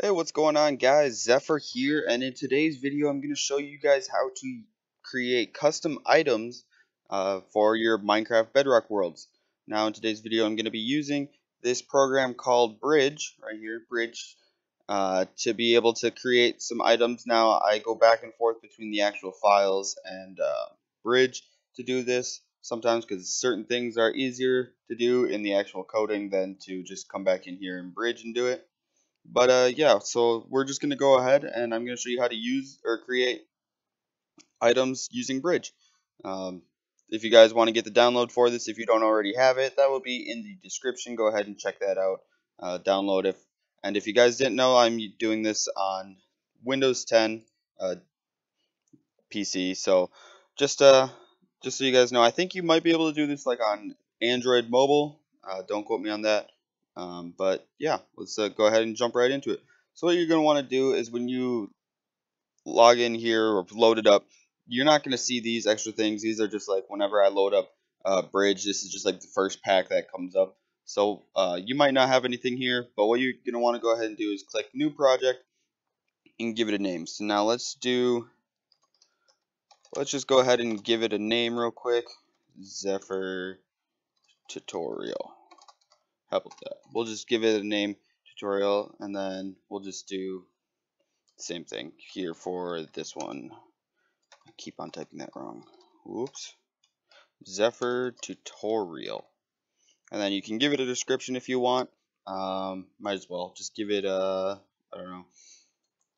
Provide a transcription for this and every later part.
Hey, what's going on guys? Xephyr here, and in today's video I'm going to show you guys how to create custom items uh, for your Minecraft Bedrock worlds. Now in today's video I'm going to be using this program called Bridge, right here, Bridge, uh, to be able to create some items. Now I go back and forth between the actual files and uh, Bridge to do this sometimes because certain things are easier to do in the actual coding than to just come back in here and Bridge and do it. But uh, yeah, so we're just going to go ahead and I'm going to show you how to use or create items using Bridge. Um, if you guys want to get the download for this, if you don't already have it, that will be in the description. Go ahead and check that out. Uh, download if And if you guys didn't know, I'm doing this on Windows 10 uh, PC. So just uh, just so you guys know, I think you might be able to do this like on Android mobile. Uh, don't quote me on that. Um, but yeah, let's uh, go ahead and jump right into it. So what you're going to want to do is when you log in here or load it up, you're not going to see these extra things. These are just like whenever I load up uh, Bridge, this is just like the first pack that comes up. So uh, you might not have anything here, but what you're going to want to go ahead and do is click New Project and give it a name. So now let's do, let's just go ahead and give it a name real quick. Xephyr Tutorial. How about that? We'll just give it a name tutorial and then we'll just do the same thing here for this one. I keep on typing that wrong. Whoops. Xephyr tutorial. And then you can give it a description if you want. Um, might as well just give it a, I don't know,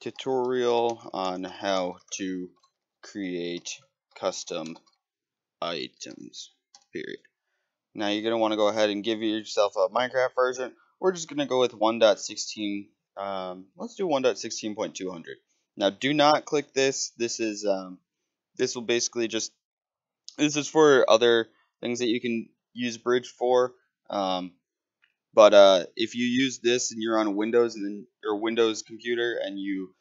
tutorial on how to create custom items, period. Now you're going to want to go ahead and give yourself a Minecraft version. We're just going to go with 1.16. Um, let's do 1.16.200. Now do not click this. This is um, this will basically just this is for other things that you can use Bridge for. Um, but uh, if you use this and you're on Windows and then your Windows computer and you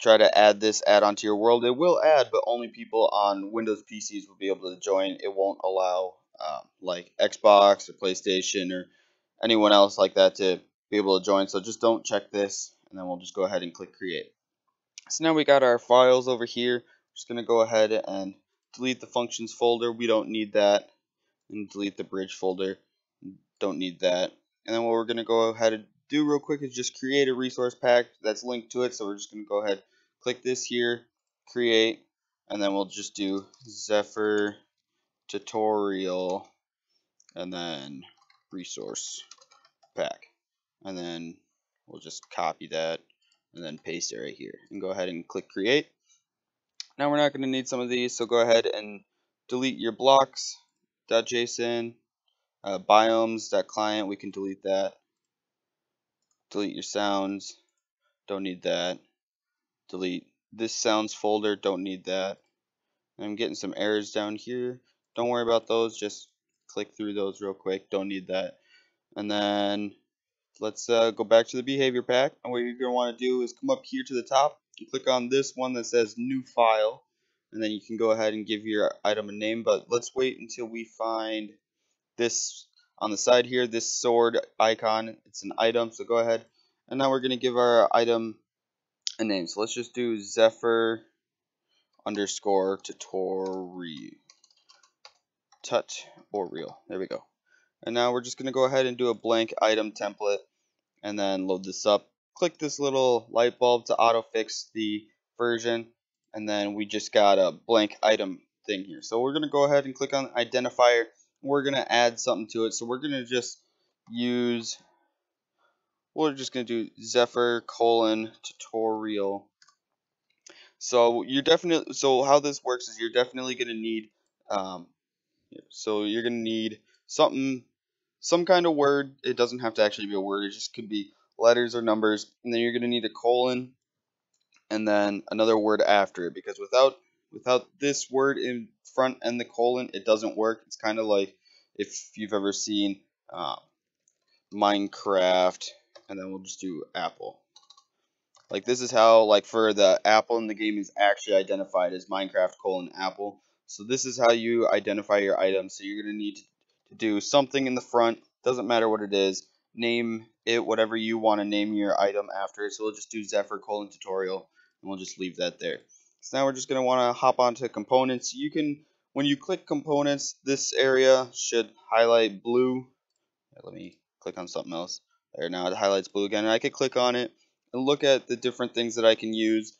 try to add this add-on to your world, it will add, but only people on Windows PCs will be able to join. It won't allow um, like Xbox or PlayStation or anyone else like that to be able to join. So just don't check this, and then we'll just go ahead and click create. So now we got our files over here. just going to go ahead and delete the functions folder. We don't need that. And delete the bridge folder. Don't need that. And then what we're going to go ahead and do real quick is just create a resource pack that's linked to it. So we're just going to go ahead, click this here, create, and then we'll just do Xephyr tutorial and then resource pack. And then we'll just copy that and then paste it right here. And go ahead and click create. Now we're not going to need some of these so go ahead and delete your blocks .json uh, biomes.client we can delete that. Delete your sounds don't need that. Delete this sounds folder don't need that. I'm getting some errors down here don't worry about those. Just click through those real quick. Don't need that. And then let's uh, go back to the behavior pack. And what you're going to want to do is come up here to the top and click on this one that says new file. And then you can go ahead and give your item a name. But let's wait until we find this on the side here, this sword icon. It's an item, so go ahead. And now we're going to give our item a name. So let's just do Xephyr underscore tutorial tut or real. There we go. And now we're just going to go ahead and do a blank item template and then load this up. Click this little light bulb to auto fix the version and then we just got a blank item thing here. So we're going to go ahead and click on identifier. We're going to add something to it. So we're going to just use, we're just going to do Xephyr colon tutorial. So you're definitely, so how this works is you're definitely going to need um, so you're going to need something, some kind of word. It doesn't have to actually be a word. It just could be letters or numbers. And then you're going to need a colon and then another word after it because without without this word in front and the colon, it doesn't work. It's kind of like if you've ever seen uh, Minecraft, and then we'll just do apple. Like this is how like for the apple in the game is actually identified as Minecraft colon apple. So this is how you identify your items. So you're going to need to do something in the front, doesn't matter what it is, name it whatever you want to name your item after. So we'll just do Xephyr colon tutorial and we'll just leave that there. So now we're just going to want to hop onto components. You can, when you click components, this area should highlight blue. Let me click on something else. There, now it highlights blue again. And I could click on it and look at the different things that I can use.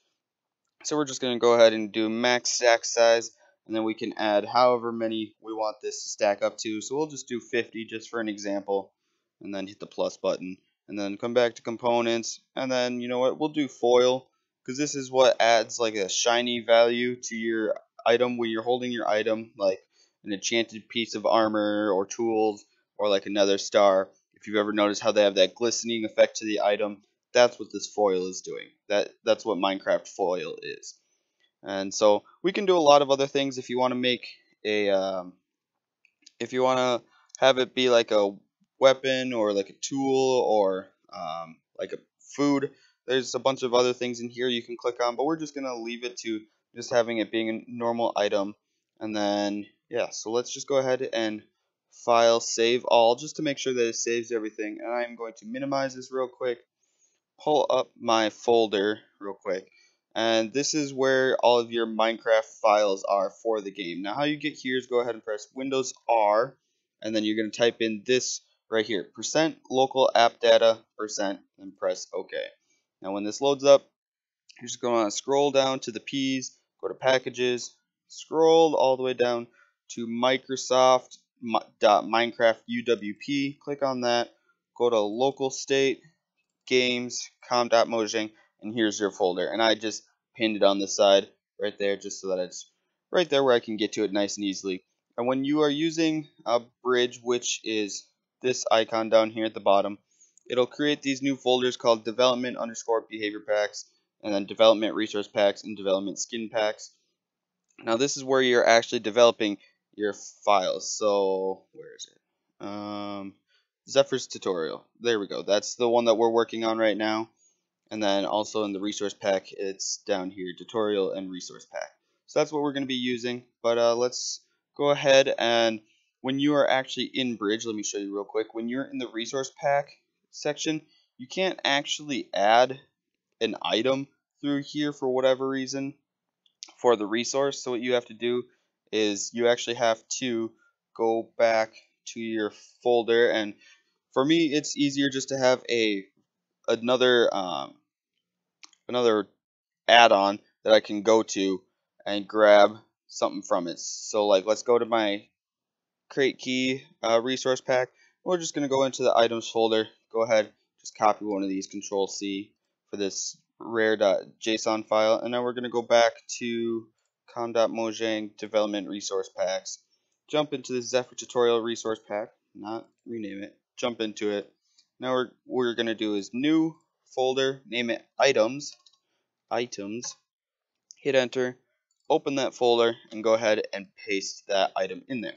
So we're just going to go ahead and do max stack size and then we can add however many we want this to stack up to. So we'll just do 50 just for an example and then hit the plus button and then come back to components and then you know what we'll do foil because this is what adds like a shiny value to your item when you're holding your item like an enchanted piece of armor or tools or like another star. If you've ever noticed how they have that glistening effect to the item that's what this foil is doing. That that's what Minecraft foil is and so we can do a lot of other things if you want to make a um, if you want to have it be like a weapon or like a tool or um, like a food. There's a bunch of other things in here you can click on, but we're just going to leave it to just having it being a normal item. And then, yeah, so let's just go ahead and file save all just to make sure that it saves everything. And I'm going to minimize this real quick, pull up my folder real quick. And this is where all of your Minecraft files are for the game. Now how you get here is go ahead and press Windows R, and then you're going to type in this right here, percent local app data percent, and press OK. Now when this loads up, you're just going to scroll down to the P's, go to Packages, scroll all the way down to Microsoft Minecraft UWP. Click on that. Go to Local State, Games, com.mojang, and here's your folder. And I just pinned it on the side right there just so that it's right there where I can get to it nice and easily. And when you are using a bridge, which is this icon down here at the bottom, it'll create these new folders called development underscore behavior packs and then development resource packs and development skin packs. Now this is where you're actually developing your files. So where is it? Um, Xephyr's tutorial. There we go. That's the one that we're working on right now. And then also in the resource pack, it's down here, tutorial and resource pack. So that's what we're going to be using. But uh, let's go ahead and when you are actually in Bridge, let me show you real quick. When you're in the resource pack section, you can't actually add an item through here for whatever reason for the resource. So what you have to do is you actually have to go back to your folder and for me it's easier just to have a another um, another add-on that I can go to and grab something from it. So like let's go to my create key uh, resource pack. We're just going to go into the items folder. Go ahead, just copy one of these, Control C for this rare.json file. And now we're going to go back to com.mojang development resource packs. Jump into the Xephyr tutorial resource pack, not rename it. Jump into it. Now we're, what we're going to do is new folder, name it items, items, hit enter, open that folder, and go ahead and paste that item in there.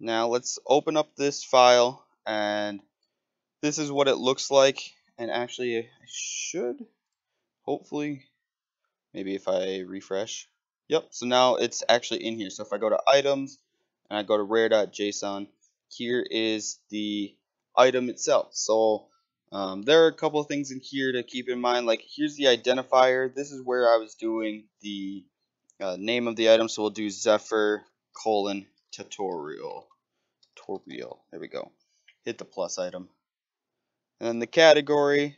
Now let's open up this file and this is what it looks like and actually I should hopefully maybe if I refresh yep so now it's actually in here so if I go to items and I go to rare.json here is the item itself so um, there are a couple of things in here to keep in mind like here's the identifier this is where I was doing the uh, name of the item so we'll do Xephyr colon tutorial. Tutorial. There we go. Hit the plus item. And then the category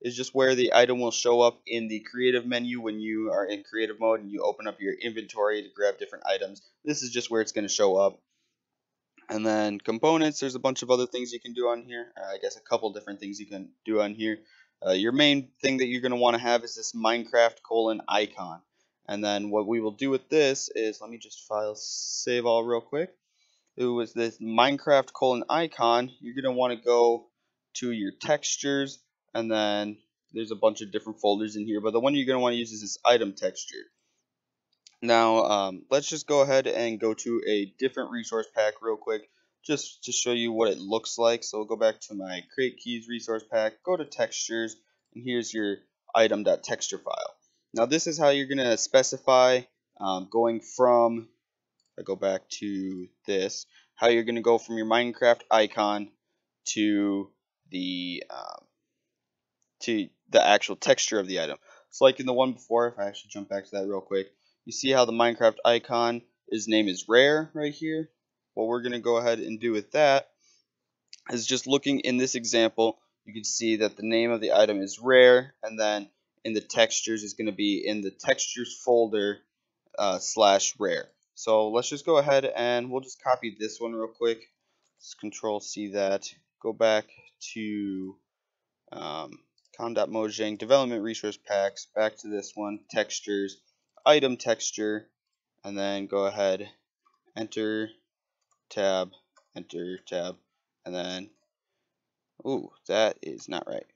is just where the item will show up in the creative menu when you are in creative mode and you open up your inventory to grab different items. This is just where it's going to show up. And then components, there's a bunch of other things you can do on here. Uh, I guess a couple different things you can do on here. Uh, your main thing that you're going to want to have is this Minecraft colon icon. And then what we will do with this is, let me just file save all real quick. It was this Minecraft colon icon. You're going to want to go to your textures and then there's a bunch of different folders in here. But the one you're going to want to use is this item texture. Now, um, let's just go ahead and go to a different resource pack real quick just to show you what it looks like. So we'll go back to my create keys resource pack, go to textures, and here's your item.texture file. Now this is how you're going to specify um, going from, I go back to this, how you're going to go from your Minecraft icon to the um, to the actual texture of the item. So like in the one before, if I actually jump back to that real quick, you see how the Minecraft icon, his name is Rare right here. What we're going to go ahead and do with that is just looking in this example, you can see that the name of the item is Rare, and then in the textures is going to be in the textures folder uh, slash Rare. So let's just go ahead and we'll just copy this one real quick. Just control C that. Go back to um, com.mojang development resource packs, back to this one, textures, item texture, and then go ahead, enter, tab, enter, tab, and then, ooh, that is not right.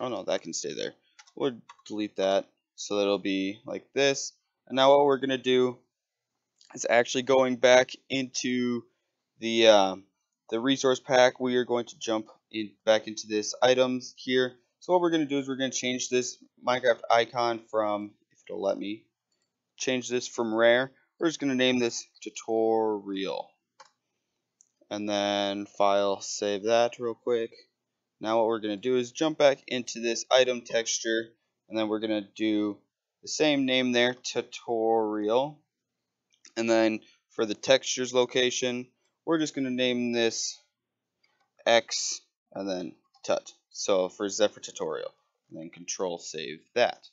Oh no, that can stay there. We'll delete that so that it'll be like this. And now what we're going to do is actually going back into the um, the resource pack. We are going to jump in back into this items here. So what we're going to do is we're going to change this Minecraft icon from, if it'll let me, change this from rare. We're just going to name this tutorial. And then file, save that real quick. Now what we're going to do is jump back into this item texture and then we're going to do the same name there, tutorial. And then for the textures location, we're just going to name this X and then tut. So for Xephyr tutorial, and then control save that.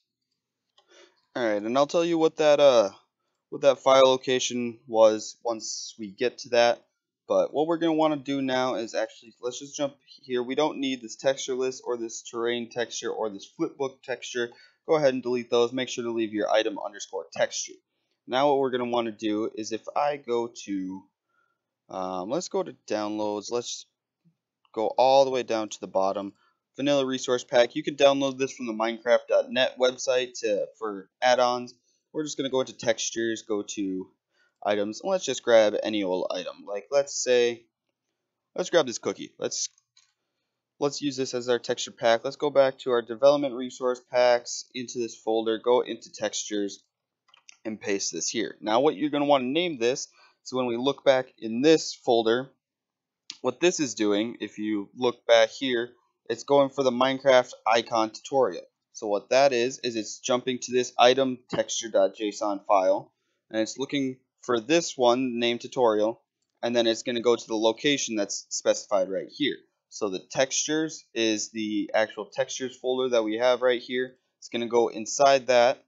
Alright, and I'll tell you what that uh what that file location was once we get to that. But what we're going to want to do now is actually, let's just jump here. We don't need this texture list or this terrain texture or this flipbook texture. Go ahead and delete those. Make sure to leave your item underscore texture. Now what we're going to want to do is if I go to, um, let's go to downloads. Let's go all the way down to the bottom. Vanilla Resource Pack. You can download this from the Minecraft.net website to, for add-ons. We're just going to go into textures, go to items, and let's just grab any old item. Like let's say, let's grab this cookie. Let's let's use this as our texture pack. Let's go back to our development resource packs into this folder, go into textures, and paste this here. Now what you're going to want to name this, so when we look back in this folder, what this is doing, if you look back here, it's going for the Minecraft icon tutorial. So what that is, is it's jumping to this item texture.json file, and it's looking for this one named tutorial, and then it's going to go to the location that's specified right here. So the textures is the actual textures folder that we have right here. It's going to go inside that,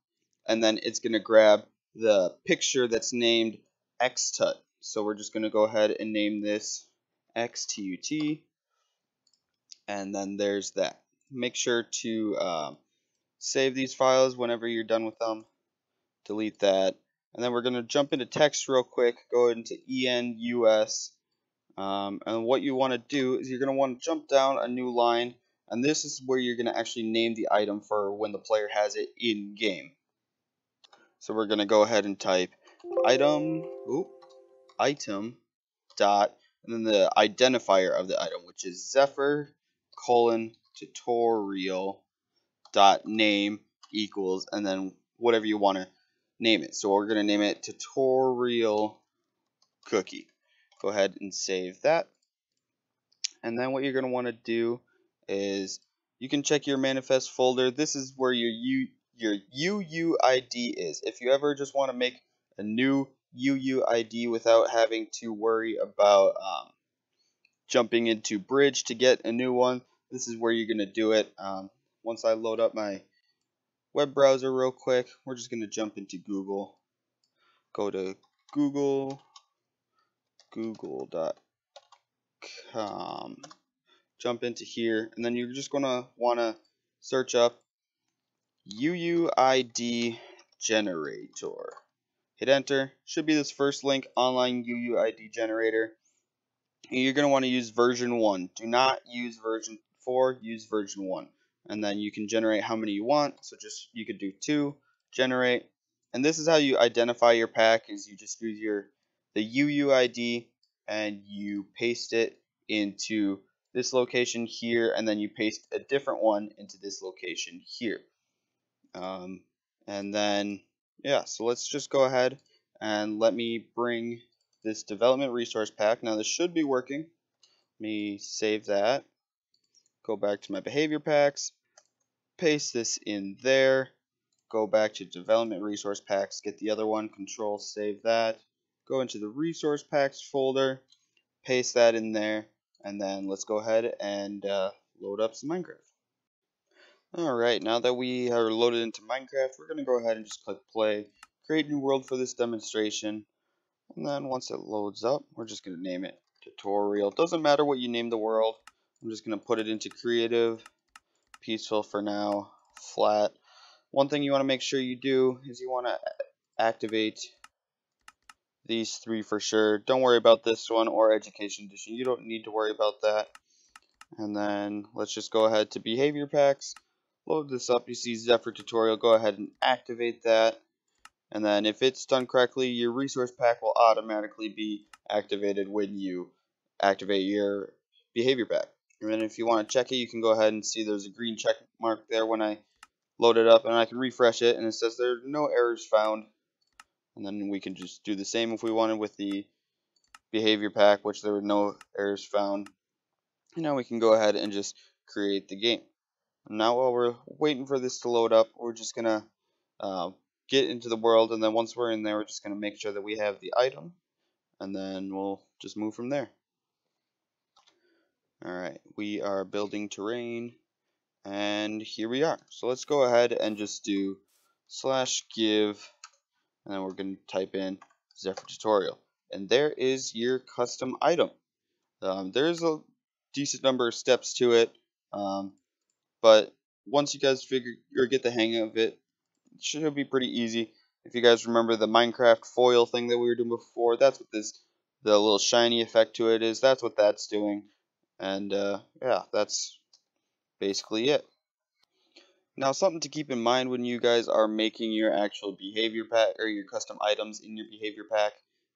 and then it's going to grab the picture that's named xtut. So we're just going to go ahead and name this xtut and then there's that. Make sure to uh, save these files whenever you're done with them. Delete that. And then we're going to jump into text real quick go into enus um, and what you want to do is you're going to want to jump down a new line and this is where you're going to actually name the item for when the player has it in game so we're going to go ahead and type item item dot and then the identifier of the item, which is Xephyr colon tutorial dot name equals and then whatever you want to name it. So we're going to name it tutorial cookie. Go ahead and save that. And then what you're going to want to do is you can check your manifest folder. This is where your U your UUID is. If you ever just want to make a new UUID without having to worry about um, jumping into Bridge to get a new one. This is where you're going to do it. Um, once I load up my web browser real quick, we're just going to jump into Google. Go to Google, google.com. Jump into here, and then you're just going to want to search up UUID generator. Hit enter. Should be this first link, online UUID generator. You're going to want to use version 1. Do not use version 4, use version 1. And then you can generate how many you want. So just you could do 2, generate. And this is how you identify your pack is you just use your the UUID and you paste it into this location here and then you paste a different one into this location here. Um, and then yeah, so let's just go ahead and let me bring this development resource pack. Now this should be working. Let me save that. Go back to my behavior packs. Paste this in there. Go back to development resource packs. Get the other one. Control save that. Go into the resource packs folder. Paste that in there. And then let's go ahead and uh, load up some Minecraft. Alright, now that we are loaded into Minecraft, we're going to go ahead and just click play, create new world for this demonstration, and then once it loads up, we're just going to name it tutorial. Doesn't matter what you name the world, I'm just going to put it into creative, peaceful for now, flat. One thing you want to make sure you do is you want to activate these three for sure. Don't worry about this one or education edition. You don't need to worry about that. And then let's just go ahead to behavior packs load this up, you see Xephyr tutorial, go ahead and activate that. And then if it's done correctly, your resource pack will automatically be activated when you activate your behavior pack. And then if you want to check it, you can go ahead and see there's a green check mark there when I load it up. And I can refresh it, and it says there are no errors found. And then we can just do the same if we wanted with the behavior pack, which there were no errors found. And now we can go ahead and just create the game. Now while we're waiting for this to load up, we're just going to uh, get into the world, and then once we're in there, we're just going to make sure that we have the item, and then we'll just move from there. Alright, we are building terrain, and here we are. So let's go ahead and just do slash give, and then we're going to type in Xephyr tutorial. And there is your custom item. Um, there's a decent number of steps to it. Um, but once you guys figure or get the hang of it, it should be pretty easy. If you guys remember the Minecraft foil thing that we were doing before, that's what this the little shiny effect to it is. That's what that's doing. And uh, yeah, that's basically it. Now something to keep in mind when you guys are making your actual behavior pack or your custom items in your behavior pack.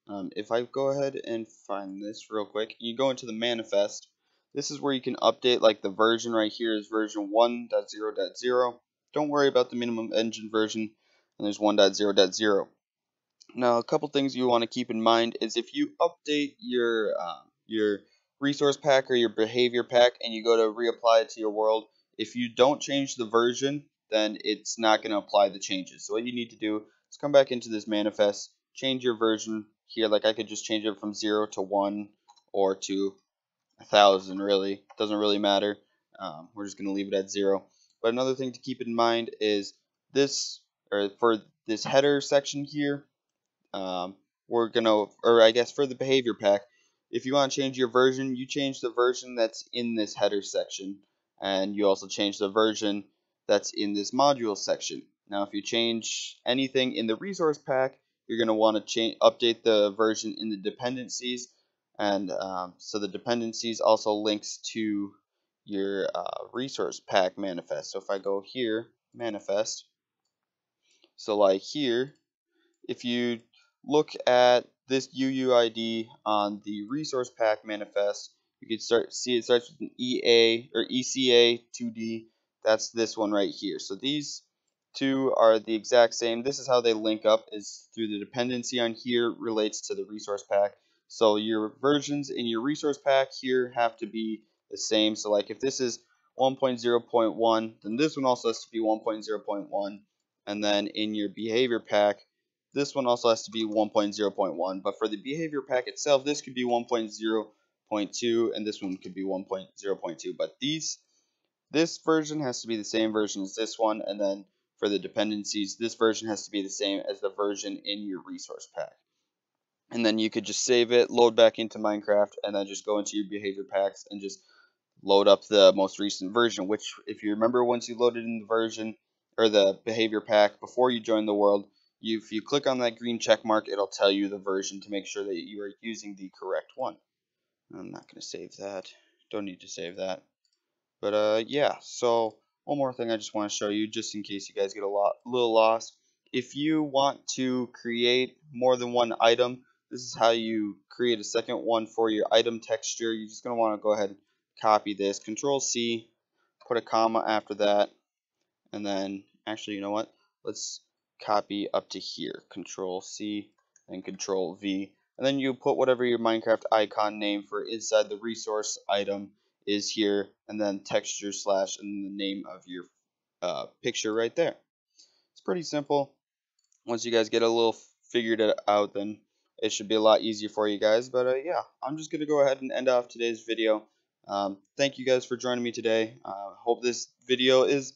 Um, if I go ahead and find this real quick, you go into the manifest this is where you can update, like the version right here is version 1.0.0. Don't worry about the minimum engine version, and there's 1.0.0. Now, a couple things you want to keep in mind is if you update your uh, your resource pack or your behavior pack and you go to reapply it to your world, if you don't change the version, then it's not going to apply the changes. So what you need to do is come back into this manifest, change your version here. Like I could just change it from 0 to 1 or to a thousand really doesn't really matter um, we're just going to leave it at zero but another thing to keep in mind is this or for this header section here um, we're gonna or I guess for the behavior pack if you want to change your version you change the version that's in this header section. And you also change the version that's in this module section. Now if you change anything in the resource pack you're going to want to change update the version in the dependencies. And um, so the dependencies also links to your uh, resource pack manifest. So if I go here, manifest, so like here, if you look at this UUID on the resource pack manifest, you can start see it starts with an EA or ECA 2D. That's this one right here. So these two are the exact same. This is how they link up is through the dependency on here relates to the resource pack. So your versions in your resource pack here have to be the same. So like if this is 1.0.1, then this one also has to be 1.0.1. And then in your behavior pack, this one also has to be 1.0.1. But for the behavior pack itself, this could be 1.0.2 and this one could be 1.0.2. But these, this version has to be the same version as this one. And then for the dependencies, this version has to be the same as the version in your resource pack and then you could just save it, load back into Minecraft, and then just go into your behavior packs and just load up the most recent version. Which, if you remember, once you loaded in the version or the behavior pack before you join the world, you, if you click on that green check mark, it'll tell you the version to make sure that you are using the correct one. I'm not going to save that. Don't need to save that. But uh, yeah, so one more thing I just want to show you, just in case you guys get a lot, little lost. If you want to create more than one item, this is how you create a second one for your item texture. You're just going to want to go ahead copy this. Control C, put a comma after that, and then actually, you know what? Let's copy up to here. Control C and Control V. and then you put whatever your Minecraft icon name for inside the resource item is here, and then texture slash and the name of your uh, picture right there. It's pretty simple. Once you guys get a little figured it out, then it should be a lot easier for you guys. But uh, yeah, I'm just going to go ahead and end off today's video. Um, thank you guys for joining me today. Uh, hope this video is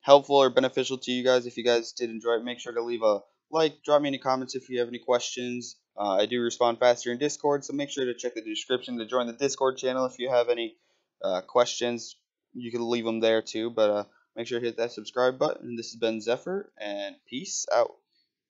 helpful or beneficial to you guys. If you guys did enjoy it, make sure to leave a like, drop me any comments if you have any questions. Uh, I do respond faster in Discord, so make sure to check the description to join the Discord channel if you have any uh, questions. You can leave them there too, but uh, make sure to hit that subscribe button. This has been Xephyr, and peace out.